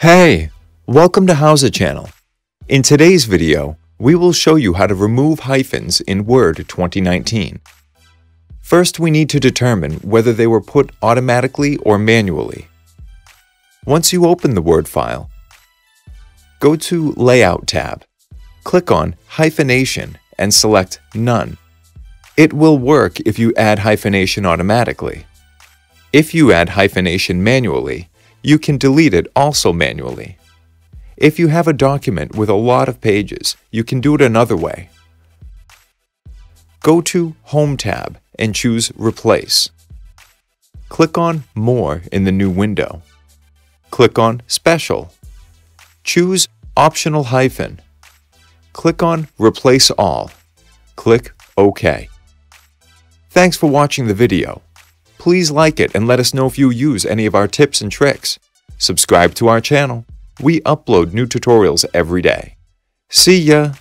Hey, welcome to Howza Channel. In today's video, we will show you how to remove hyphens in Word 2019. First, we need to determine whether they were put automatically or manually. Once you open the Word file, go to Layout tab, click on Hyphenation and select None. It will work if you add hyphenation automatically. If you add hyphenation manually, you can delete it also manually. If you have a document with a lot of pages, you can do it another way. Go to Home tab and choose Replace. Click on More in the new window. Click on Special. Choose Optional Hyphen. Click on Replace All. Click OK. Thanks for watching the video. Please like it and let us know if you use any of our tips and tricks. Subscribe to our channel. We upload new tutorials every day. See ya!